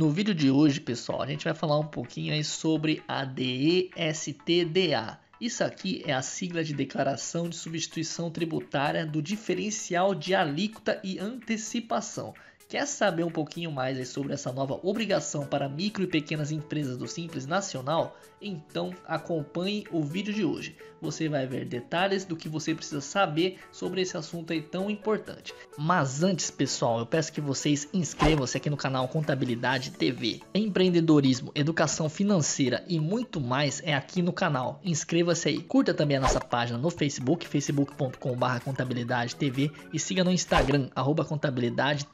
No vídeo de hoje, pessoal, a gente vai falar um pouquinho aí sobre a DESTDA. Isso aqui é a sigla de Declaração de Substituição Tributária do Diferencial de Alíquota e Antecipação. Quer saber um pouquinho mais sobre essa nova obrigação para micro e pequenas empresas do Simples Nacional? Então acompanhe o vídeo de hoje. Você vai ver detalhes do que você precisa saber sobre esse assunto aí tão importante. Mas antes, pessoal, eu peço que vocês inscrevam-se aqui no canal Contabilidade TV. Empreendedorismo, educação financeira e muito mais é aqui no canal. Inscreva-se aí. Curta também a nossa página no Facebook, facebook.com.br contabilidade TV e siga no Instagram, arroba contabilidade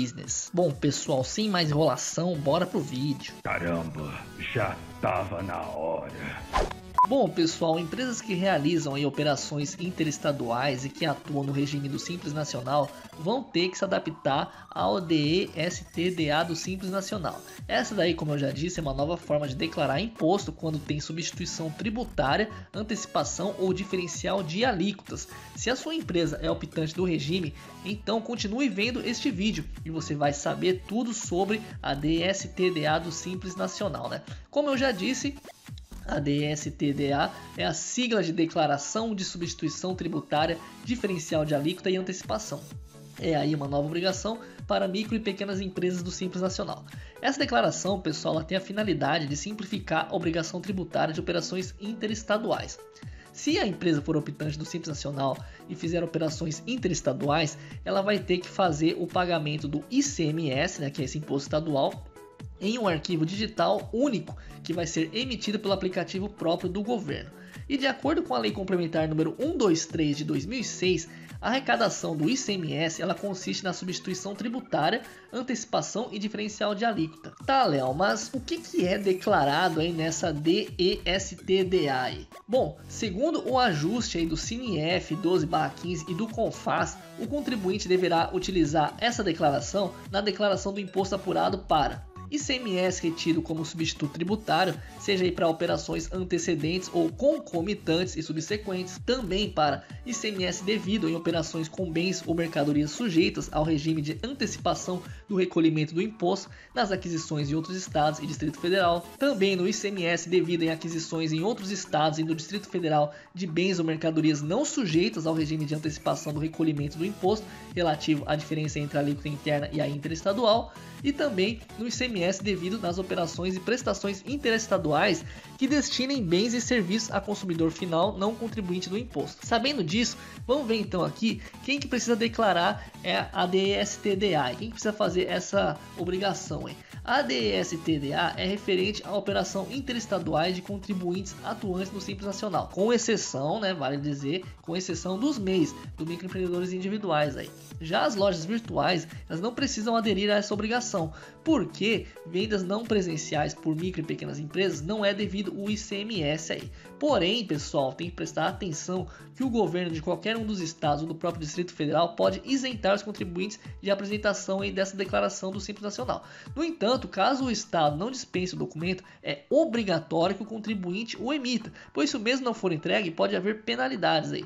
Business. Bom, pessoal, sem mais enrolação, bora pro vídeo. Caramba, já tava na hora. Bom, pessoal, empresas que realizam aí, operações interestaduais e que atuam no regime do Simples Nacional vão ter que se adaptar ao DESTDA do Simples Nacional. Essa daí, como eu já disse, é uma nova forma de declarar imposto quando tem substituição tributária, antecipação ou diferencial de alíquotas. Se a sua empresa é optante do regime, então continue vendo este vídeo e você vai saber tudo sobre a DSTDA do Simples Nacional, né? Como eu já disse, a DSTDA é a sigla de Declaração de Substituição Tributária Diferencial de Alíquota e Antecipação. É aí uma nova obrigação para micro e pequenas empresas do Simples Nacional. Essa declaração, pessoal, ela tem a finalidade de simplificar a obrigação tributária de operações interestaduais. Se a empresa for optante do Simples Nacional e fizer operações interestaduais, ela vai ter que fazer o pagamento do ICMS, né, que é esse imposto estadual, em um arquivo digital único que vai ser emitido pelo aplicativo próprio do governo. E de acordo com a Lei Complementar número 123 de 2006, a arrecadação do ICMS ela consiste na substituição tributária, antecipação e diferencial de alíquota. Tá, Léo, mas o que, que é declarado aí nessa DESTDA? Bom, segundo o ajuste aí do CINIF 12/15 e do CONFAS, o contribuinte deverá utilizar essa declaração na declaração do imposto apurado para ICMS retido como substituto tributário, seja para operações antecedentes ou concomitantes e subsequentes, também para ICMS devido em operações com bens ou mercadorias sujeitas ao regime de antecipação do recolhimento do imposto nas aquisições em outros estados e Distrito Federal, também no ICMS devido em aquisições em outros estados e no Distrito Federal de bens ou mercadorias não sujeitas ao regime de antecipação do recolhimento do imposto relativo à diferença entre a alíquota interna e a interestadual, e também no ICMS devido nas operações e prestações interestaduais que destinem bens e serviços a consumidor final não contribuinte do imposto. Sabendo disso, vamos ver então aqui quem que precisa declarar é a DSTDA, quem que precisa fazer essa obrigação. Hein? A DSTDA é referente à operação interestaduais de contribuintes atuantes no Simples Nacional, com exceção, né, vale dizer, com exceção dos MEIs, do microempreendedores individuais aí. Já as lojas virtuais, elas não precisam aderir a essa obrigação, porque vendas não presenciais por micro e pequenas empresas não é devido o ICMS aí. Porém, pessoal, tem que prestar atenção que o governo de qualquer um dos estados ou do próprio Distrito Federal pode isentar os contribuintes de apresentação aí dessa declaração do Simples Nacional. No entanto, caso o estado não dispense o documento, é obrigatório que o contribuinte o emita, pois se o mesmo não for entregue, pode haver penalidades aí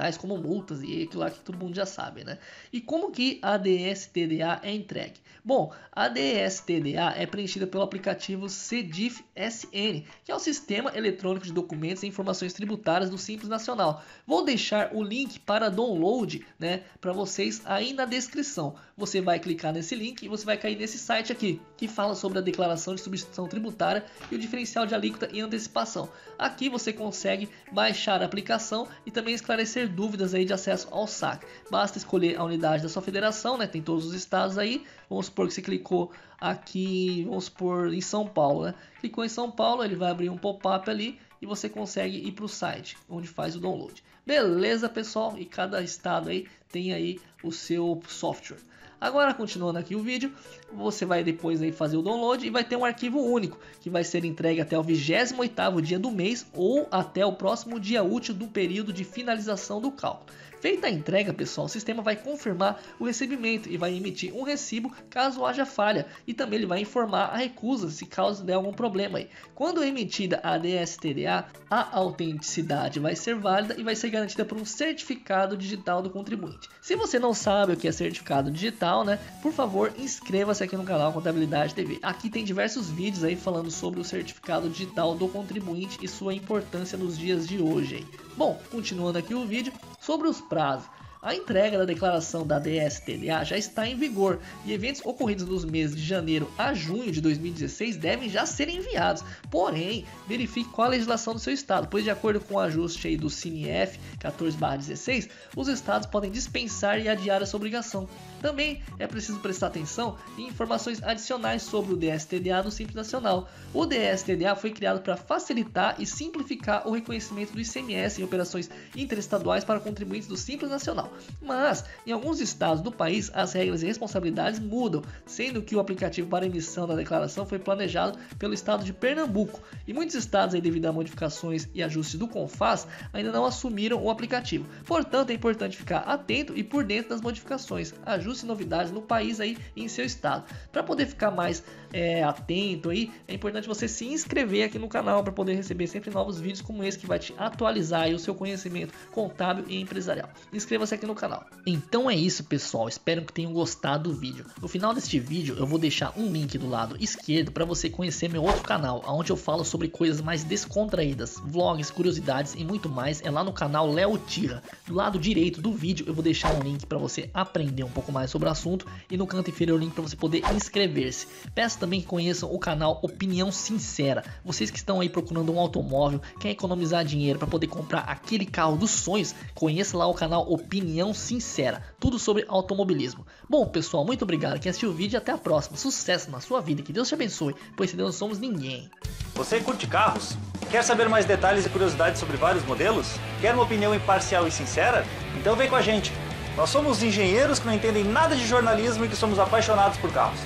tais como multas e aquilo lá que todo mundo já sabe, né? E como que a DSTDA é entregue? Bom, a DSTDA é preenchida pelo aplicativo CDIF SN, que é o Sistema Eletrônico de Documentos e Informações Tributárias do Simples Nacional. Vou deixar o link para download, né, para vocês aí na descrição. Você vai clicar nesse link e você vai cair nesse site aqui, que fala sobre a declaração de substituição tributária e o diferencial de alíquota e antecipação. Aqui você consegue baixar a aplicação e também esclarecer dúvidas aí de acesso ao saque. Basta escolher a unidade da sua federação, né? Tem todos os estados aí. Vamos supor que você clicou aqui, vamos supor em São Paulo, né? Clicou em São Paulo, ele vai abrir um pop-up ali e você consegue ir para o site onde faz o download. Beleza, pessoal? E cada estado aí tem aí o seu software. Agora, continuando aqui o vídeo, você vai depois aí fazer o download e vai ter um arquivo único que vai ser entregue até o 28º dia do mês ou até o próximo dia útil do período de finalização do cálculo. Feita a entrega, pessoal, o sistema vai confirmar o recebimento e vai emitir um recibo caso haja falha e também ele vai informar a recusa se caso der algum problema aí. Quando emitida a DSTDA, a autenticidade vai ser válida e vai ser garantida por um certificado digital do contribuinte. Se você não sabe o que é certificado digital, né, por favor, inscreva-se aqui no canal Contabilidade TV. Aqui tem diversos vídeos aí falando sobre o certificado digital do contribuinte e sua importância nos dias de hoje. Aí. Bom, continuando aqui o vídeo, sobre os prazos. A entrega da declaração da DSTDA já está em vigor e eventos ocorridos nos meses de janeiro a junho de 2016 devem já ser enviados. Porém, verifique qual a legislação do seu estado, pois de acordo com o ajuste do CINEF 14/16, os estados podem dispensar e adiar essa obrigação. Também é preciso prestar atenção em informações adicionais sobre o DSTDA do Simples Nacional. O DSTDA foi criado para facilitar e simplificar o reconhecimento do ICMS em operações interestaduais para contribuintes do Simples Nacional. Mas, em alguns estados do país, as regras e responsabilidades mudam, sendo que o aplicativo para emissão da declaração foi planejado pelo estado de Pernambuco. E muitos estados, aí, devido a modificações e ajustes do CONFAS, ainda não assumiram o aplicativo. Portanto, é importante ficar atento e por dentro das modificações, ajustes e novidades no país aí e em seu estado. Para poder ficar mais é, atento aí, é importante você se inscrever aqui no canal para poder receber sempre novos vídeos como esse que vai te atualizar o seu conhecimento contábil e empresarial. Inscreva-se aqui no canal. Então é isso, pessoal. Espero que tenham gostado do vídeo. No final deste vídeo, eu vou deixar um link do lado esquerdo para você conhecer meu outro canal, onde eu falo sobre coisas mais descontraídas, vlogs, curiosidades e muito mais. É lá no canal Léo Tira. Do lado direito do vídeo, eu vou deixar um link para você aprender um pouco mais sobre o assunto e no canto inferior o link para você poder inscrever-se. Peço também conheçam o canal Opinião Sincera. Vocês que estão aí procurando um automóvel, quer economizar dinheiro para poder comprar aquele carro dos sonhos, conheça lá o canal Opinião Sincera. Tudo sobre automobilismo. Bom, pessoal, muito obrigado quem assistiu o vídeo e até a próxima. Sucesso na sua vida, que Deus te abençoe, pois se Deus não somos ninguém. Você curte carros? Quer saber mais detalhes e curiosidades sobre vários modelos? Quer uma opinião imparcial e sincera? Então vem com a gente. Nós somos engenheiros que não entendem nada de jornalismo e que somos apaixonados por carros.